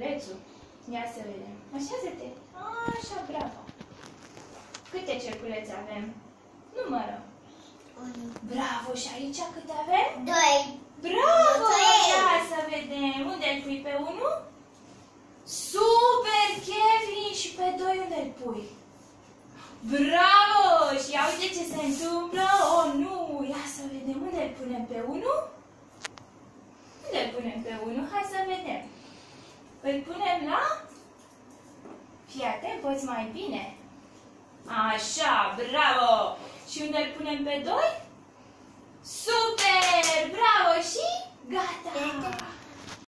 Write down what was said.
cerculețul. Ia să vedem. Așează-te. Așa, bravo. Câte cerculețe avem? Numără. Unu. Bravo. Și aici câte avem? Doi. Bravo! Trei. Ia să vedem. Unde îl pui pe unul? Super, Kevin! Și pe doi unde îl pui? Bravo! Și ia uite ce se întâmplă. Oh, nu! Ia să vedem. Unde îl punem pe unul? Unde îl punem pe unul? Hai să vedem. Îl punem la... Fii atent, poți mai bine. Așa, bravo! Și unde îl punem pe doi? Super! Bravo! Și gata! Gata.